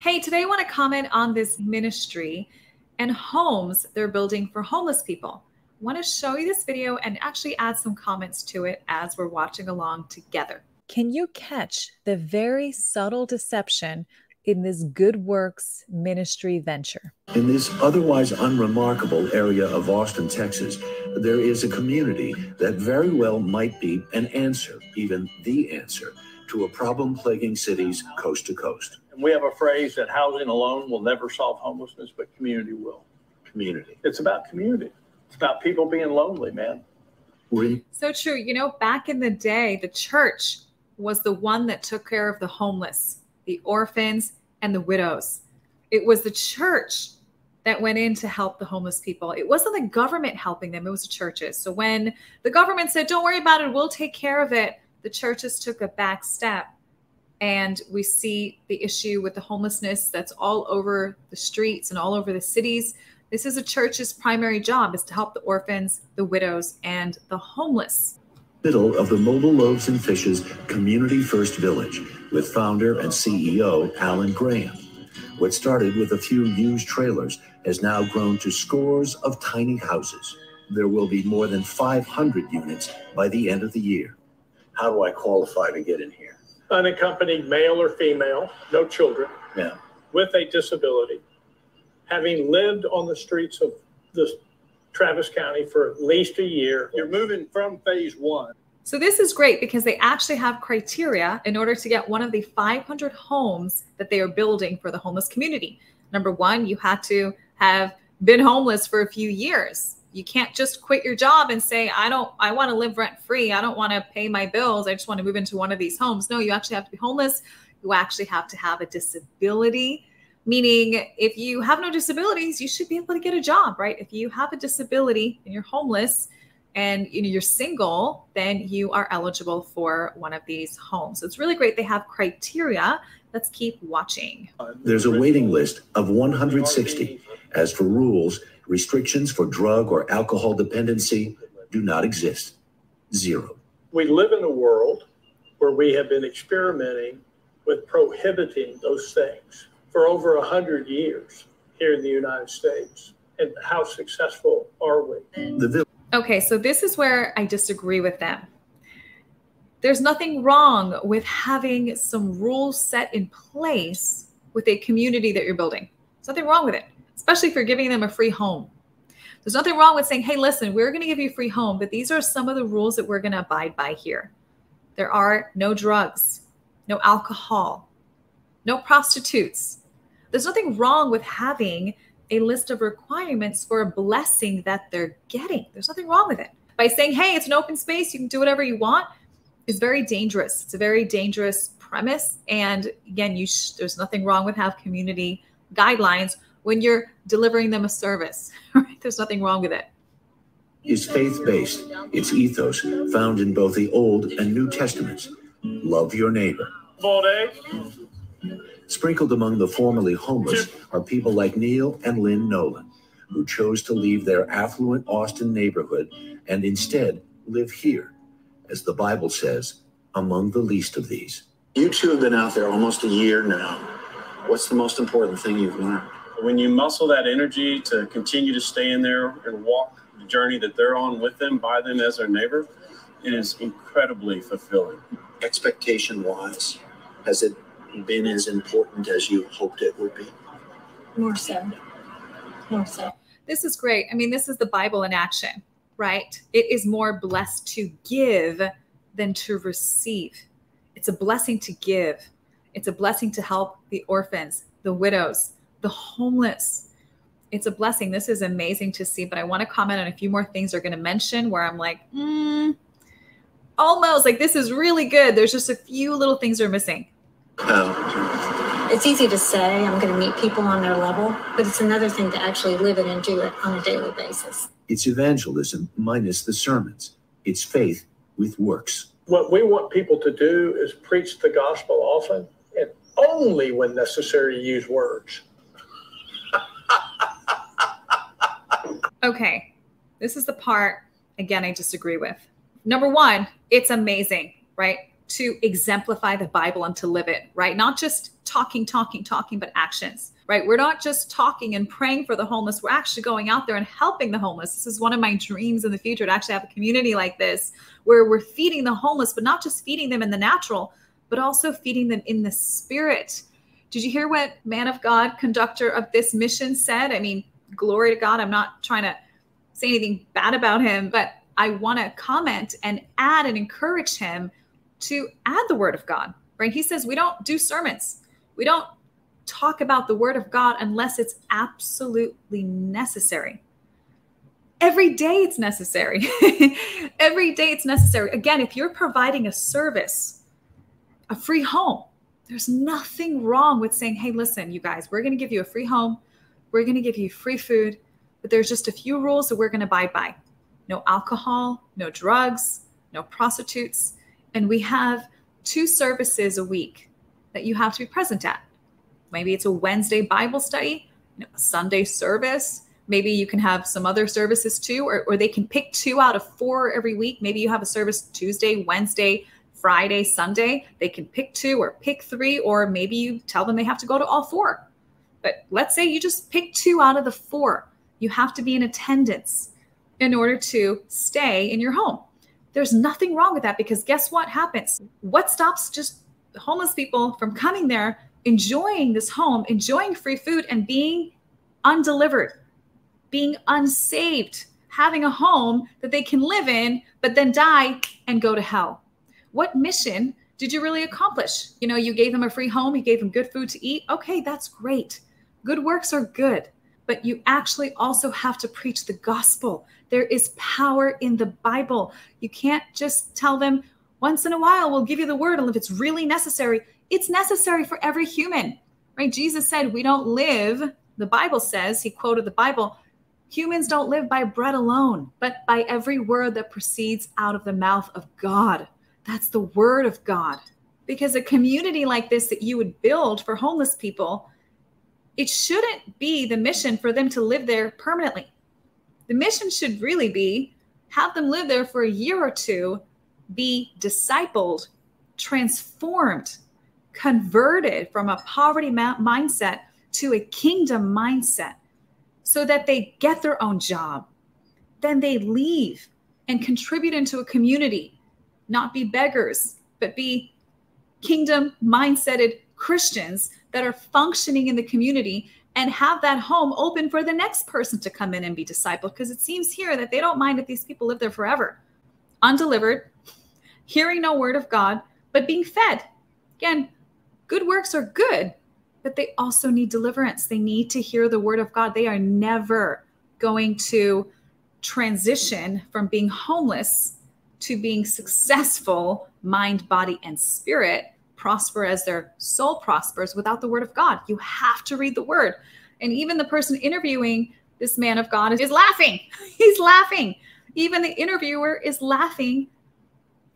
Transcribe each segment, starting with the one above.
Hey, today I want to comment on this ministry and homes they're building for homeless people. I want to show you this video and actually add some comments to it as we're watching along together. Can you catch the very subtle deception in this good works ministry venture? In this otherwise unremarkable area of Austin, Texas, there is a community that very well might be an answer, even the answer, to a problem plaguing cities coast to coast. And we have a phrase that housing alone will never solve homelessness, but community will. Community. It's about community. It's about people being lonely, man. We, So true. You know, back in the day, the church was the one that took care of the homeless, the orphans, and the widows. It was the church that went in to help the homeless people. It wasn't the government helping them, it was the churches. So when the government said, don't worry about it, we'll take care of it, the churches took a back step. And we see the issue with the homelessness that's all over the streets and all over the cities. This is a church's primary job is to help the orphans, the widows, and the homeless. middle of the Mobile Loaves and Fishes Community First Village with founder and CEO Alan Graham. What started with a few used trailers has now grown to scores of tiny houses. There will be more than 500 units by the end of the year. How do I qualify to get in here? Unaccompanied male or female, no children, Yeah. with a disability, having lived on the streets of this Travis County for at least a year. You're moving from phase one. So this is great because they actually have criteria in order to get one of the 500 homes that they are building for the homeless community. Number one, you had to have been homeless for a few years. You can't just quit your job and say, I don't, I want to live rent free. I don't want to pay my bills. I just want to move into one of these homes. No, you actually have to be homeless. You actually have to have a disability, meaning if you have no disabilities, you should be able to get a job, right? If you have a disability and you're homeless, and you know you're single, then you are eligible for one of these homes. So it's really great. They have criteria. Let's keep watching. Uh, there's a waiting list of 160. As for rules, restrictions for drug or alcohol dependency do not exist. Zero. We live in a world where we have been experimenting with prohibiting those things for over a hundred years here in the United States. And how successful are we? The village Okay, so this is where I disagree with them. There's nothing wrong with having some rules set in place with a community that you're building. There's nothing wrong with it, especially if you're giving them a free home. There's nothing wrong with saying, hey, listen, we're going to give you a free home, but these are some of the rules that we're going to abide by here. There are no drugs, no alcohol, no prostitutes. There's nothing wrong with having a list of requirements for a blessing that they're getting. There's nothing wrong with it. By saying, hey, it's an open space, you can do whatever you want, is very dangerous. It's a very dangerous premise. And again, you sh- there's nothing wrong with have community guidelines when you're delivering them a service. Right? There's nothing wrong with it. is faith based. Its ethos found in both the Old and New Testaments. Love your neighbor. Sprinkled among the formerly homeless are people like Neil and Lynn Nolan, who chose to leave their affluent Austin neighborhood and instead live here, as the Bible says, among the least of these. You two have been out there almost a year now. What's the most important thing you've learned? When you muscle that energy to continue to stay in there and walk the journey that they're on with them, by them as their neighbor, it is incredibly fulfilling. Expectation wise, has it been as important as you hoped it would be? More so. More so. This is great. I mean, this is the Bible in action, right? It is more blessed to give than to receive. It's a blessing to give. It's a blessing to help the orphans, the widows, the homeless. It's a blessing. This is amazing to see. But I want to comment on a few more things they're going to mention where I'm like, mm, almost like this is really good. There's just a few little things are missing. Oh, It's easy to say I'm going to meet people on their level, but it's another thing to actually live it and do it on a daily basis. It's evangelism minus the sermons. It's faith with works. What we want people to do is preach the gospel often and only when necessary use words. Okay, this is the part, again, I disagree with. Number one, it's amazing, right? to exemplify the Bible and to live it, right? Not just talking, talking, talking, but actions, right? We're not just talking and praying for the homeless. We're actually going out there and helping the homeless. This is one of my dreams in the future to actually have a community like this where we're feeding the homeless, but not just feeding them in the natural, but also feeding them in the spirit. Did you hear what man of God, conductor of this mission said? I mean, glory to God. I'm not trying to say anything bad about him, but I want to comment and add and encourage him to add the word of God, right? He says we don't do sermons. We don't talk about the word of God unless it's absolutely necessary. Every day it's necessary. Every day it's necessary. Again, if you're providing a service, a free home, there's nothing wrong with saying, hey, listen, you guys, we're going to give you a free home. We're going to give you free food, but there's just a few rules that we're going to abide by no alcohol, no drugs, no prostitutes, and we have two services a week that you have to be present at. Maybe it's a Wednesday Bible study, you know, a Sunday service. Maybe you can have some other services too, or, or they can pick two out of four every week. Maybe you have a service Tuesday, Wednesday, Friday, Sunday. They can pick two or pick three, or maybe you tell them they have to go to all four. But let's say you just pick two out of the four. You have to be in attendance in order to stay in your home. There's nothing wrong with that because guess what happens? What stops just homeless people from coming there, enjoying this home, enjoying free food, and being undelivered, being unsaved, having a home that they can live in, but then die and go to hell? What mission did you really accomplish? You know, you gave them a free home, you gave them good food to eat. Okay, that's great. Good works are good, but you actually also have to preach the gospel. There is power in the Bible. You can't just tell them once in a while, we'll give you the word. And if it's really necessary, it's necessary for every human, right? Jesus said, We don't live, the Bible says, he quoted the Bible, humans don't live by bread alone, but by every word that proceeds out of the mouth of God. That's the word of God. Because a community like this that you would build for homeless people, it shouldn't be the mission for them to live there permanently. The mission should really be have them live there for a year or two, be discipled, transformed, converted from a poverty mindset to a kingdom mindset so that they get their own job. Then they leave and contribute into a community, not be beggars, but be kingdom mindseted Christians that are functioning in the community and have that home open for the next person to come in and be discipled. Because it seems here that they don't mind if these people live there forever, undelivered, hearing no word of God, but being fed. Again, good works are good, but they also need deliverance. They need to hear the word of God. They are never going to transition from being homeless to being successful, mind, body, and spirit prosper as their soul prospers without the word of God. You have to read the word. And even the person interviewing this man of God is laughing. He's laughing. Even the interviewer is laughing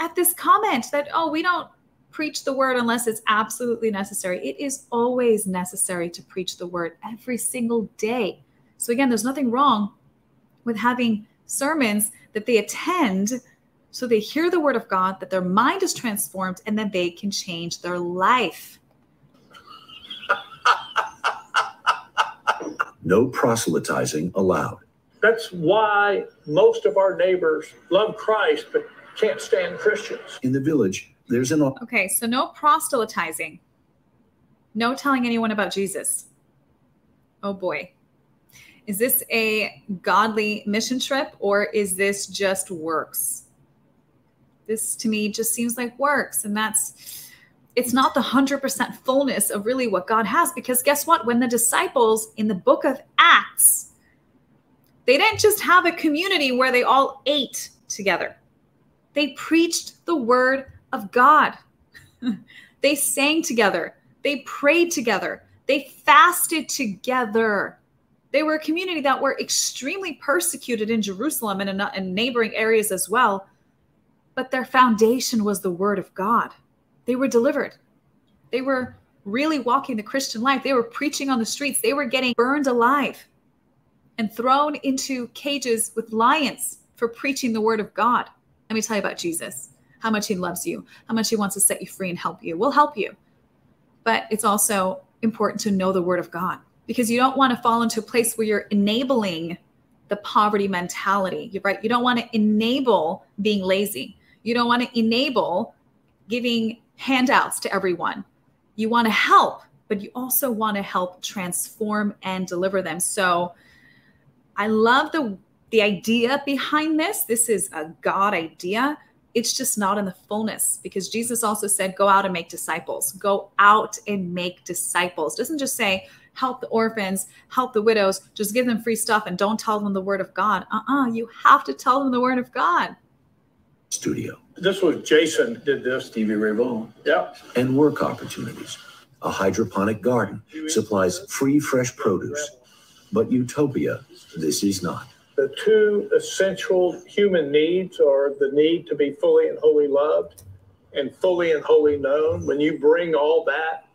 at this comment that, oh, we don't preach the word unless it's absolutely necessary. It is always necessary to preach the word every single day. So, again, there's nothing wrong with having sermons that they attend so they hear the word of God, that their mind is transformed, and then they can change their life. no proselytizing allowed. That's why most of our neighbors love Christ but can't stand Christians. In the village, there's an. Okay, so no proselytizing, no telling anyone about Jesus. Oh boy. Is this a godly mission trip or is this just works? This to me just seems like works. And that's, it's not the 100% fullness of really what God has. Because guess what? When the disciples in the book of Acts, they didn't just have a community where they all ate together, they preached the word of God. they sang together, they prayed together, they fasted together. They were a community that were extremely persecuted in Jerusalem and in, uh, in neighboring areas as well but their foundation was the word of God. They were delivered. They were really walking the Christian life. They were preaching on the streets. They were getting burned alive and thrown into cages with lions for preaching the word of God. Let me tell you about Jesus. how much He loves you, how much He wants to set you free and help you. We'll help you. But it's also important to know the Word of God because you don't want to fall into a place where you're enabling the poverty mentality. You're right. You don't want to enable being lazy. You don't want to enable giving handouts to everyone. You want to help, but you also want to help transform and deliver them. So I love the the idea behind this. This is a God idea. It's just not in the fullness because Jesus also said, go out and make disciples. Go out and make disciples. Doesn't just say, help the orphans, help the widows, just give them free stuff and don't tell them the word of God. Uh uh-uh, uh you have to tell them the word of God. Studio. This was Jason did this. Stevie Ray Vaughan. Yeah. And work opportunities. A hydroponic garden supplies free fresh produce. But utopia, this is not. The two essential human needs are the need to be fully and wholly loved and fully and wholly known. When you bring all that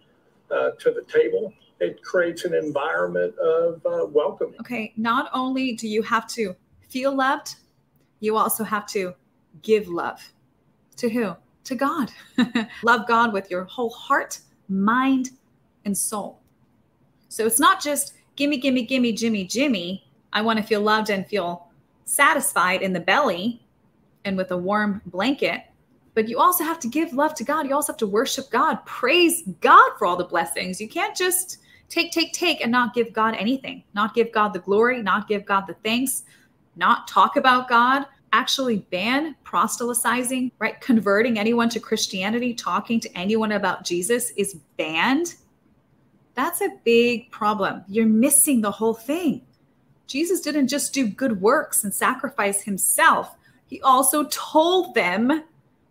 uh, to the table, it creates an environment of uh, welcoming. Okay, not only do you have to feel loved, you also have to give love. To who? To God. love God with your whole heart, mind, and soul. So it's not just gimme, gimme, gimme, Jimmy, Jimmy. I want to feel loved and feel satisfied in the belly and with a warm blanket. But you also have to give love to God. You also have to worship God, praise God for all the blessings. You can't just take, take, take, and not give God anything, not give God the glory, not give God the thanks, not talk about God, actually ban proselytizing, right? Converting anyone to Christianity, talking to anyone about Jesus is banned. That's a big problem. You're missing the whole thing. Jesus didn't just do good works and sacrifice himself, he also told them,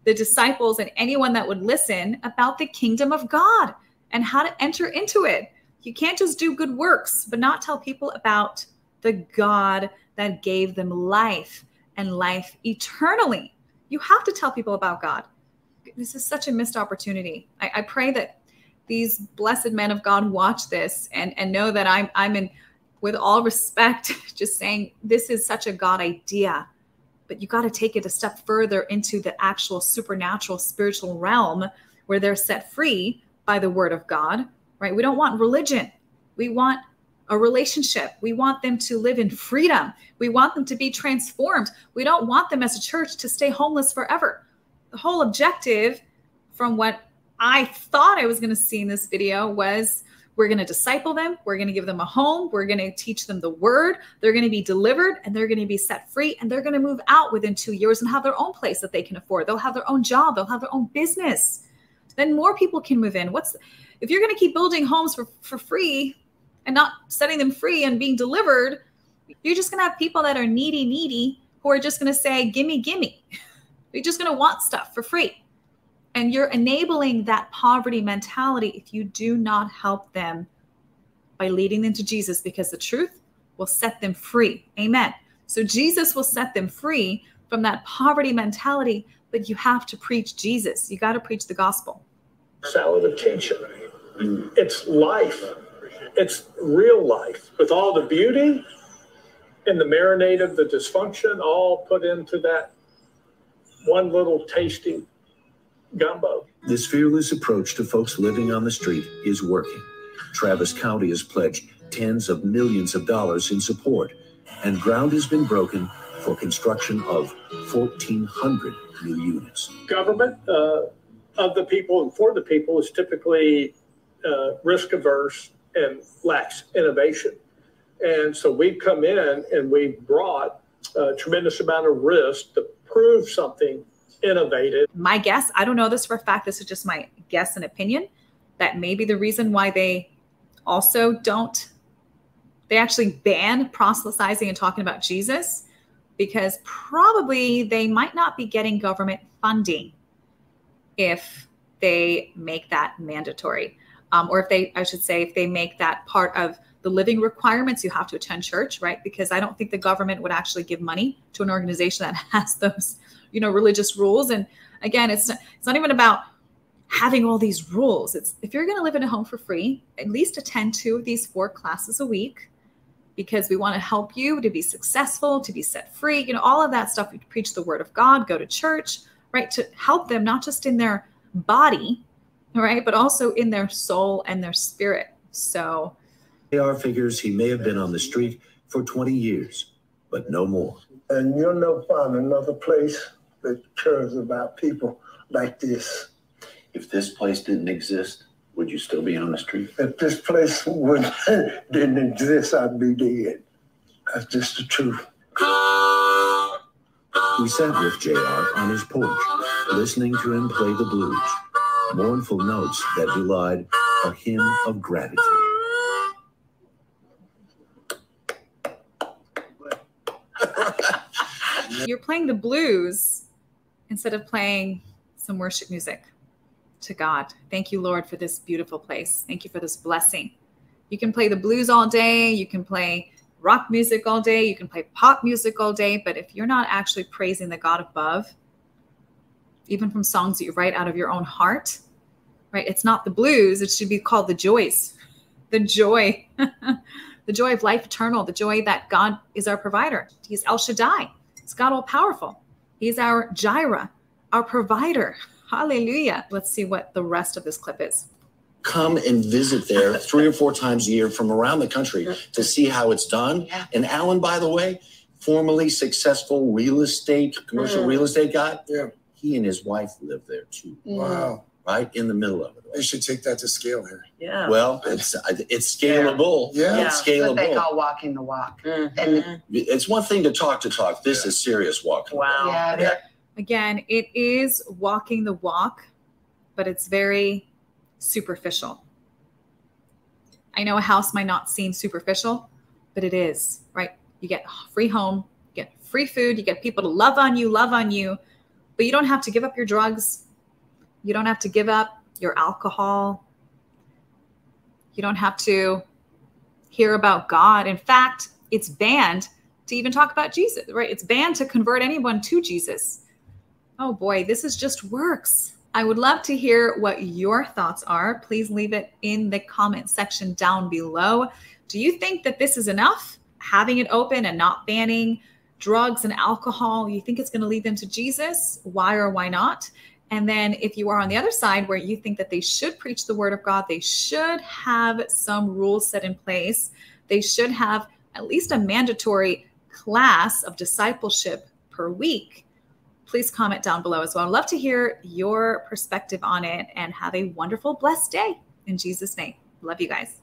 the disciples and anyone that would listen, about the kingdom of God and how to enter into it. You can't just do good works, but not tell people about the God that gave them life and life eternally. You have to tell people about God. This is such a missed opportunity. I, I pray that these blessed men of God watch this and, and know that I'm I'm in with all respect, just saying this is such a God idea, but you got to take it a step further into the actual supernatural spiritual realm where they're set free by the word of God, right? We don't want religion. We want a relationship. We want them to live in freedom. We want them to be transformed. We don't want them as a church to stay homeless forever. The whole objective, from what I thought I was going to see in this video, was we're going to disciple them. We're going to give them a home. We're going to teach them the word. They're going to be delivered and they're going to be set free and they're going to move out within two years and have their own place that they can afford. They'll have their own job. They'll have their own business. Then more people can move in. What's if you're going to keep building homes for, for free and not setting them free and being delivered, you're just going to have people that are needy, needy who are just going to say, gimme, gimme. You're just going to want stuff for free. And you're enabling that poverty mentality if you do not help them by leading them to Jesus because the truth will set them free. Amen. So Jesus will set them free from that poverty mentality, but you have to preach Jesus. You got to preach the gospel. Salad of kingship. Mm. It's life. It's real life with all the beauty and the marinade of the dysfunction all put into that one little tasty gumbo. This fearless approach to folks living on the street is working. Travis County has pledged tens of millions of dollars in support, and ground has been broken for construction of 1,400 new units. Government uh, of the people and for the people is typically uh, risk averse and lacks innovation. And so we've come in and we've brought a tremendous amount of risk to prove something innovative. My guess, I don't know this for a fact, this is just my guess and opinion, that maybe the reason why they also don't, they actually ban proselytizing and talking about Jesus because probably they might not be getting government funding if they make that mandatory. Um, or if they, I should say, if they make that part of the living requirements, you have to attend church, right? Because I don't think the government would actually give money to an organization that has those you know religious rules and again it's not, it's not even about having all these rules it's if you're going to live in a home for free at least attend two of these four classes a week because we want to help you to be successful to be set free you know all of that stuff we preach the word of god go to church right? To help them not just in their body, right, but also in their soul and their spirit. So, JR figures he may have been on the street for 20 years, but no more. And you'll never find another place that cares about people like this. If this place didn't exist, would you still be on the street? If this place would, didn't exist, I'd be dead. That's just the truth. We sat with JR on his porch, listening to him play the blues, mournful notes that belied a hymn of gratitude. you're playing the blues instead of playing some worship music to God. Thank you, Lord, for this beautiful place. Thank you for this blessing. You can play the blues all day, you can play rock music all day, you can play pop music all day, but if you're not actually praising the God above, even from songs that you write out of your own heart, right? It's not the blues, it should be called the joys, the joy, the joy of life eternal, the joy that God is our provider. He's El Shaddai, He's God all powerful. He's our Jireh, our provider. Hallelujah. Let's see what the rest of this clip is. Come and visit there three or four times a year from around the country to see how it's done. And Alan, by the way, formerly successful real estate, commercial Mm. real estate guy, Yeah. He and his wife live there too, Wow. right in the middle of it. They should take that to scale here. Yeah. Well, it's it's scalable. Yeah. Yeah. It's What they scalable. call walking the walk. Mhm. And It's one thing to talk to talk. This is serious walking. Wow. yeah, Yeah. Again, it is walking the walk, but it's very superficial. I know a house might not seem superficial, but it is, right? You get free home, you get free food, you get people to love on you, love on you, but you don't have to give up your drugs. You don't have to give up your alcohol. You don't have to hear about God. In fact, it's banned to even talk about Jesus, right? It's banned to convert anyone to Jesus. Oh boy, this is just works. I would love to hear what your thoughts are. Please leave it in the comment section down below. Do you think that this is enough? Having it open and not banning drugs and alcohol, you think it's going to lead them to Jesus? Why or why not? And then if you are on the other side where you think that they should preach the word of God, they should have some rules set in place. They should have at least a mandatory class of discipleship per week. Please comment down below as well. I'd love to hear your perspective on it and have a wonderful, blessed day in Jesus' name. Love you guys.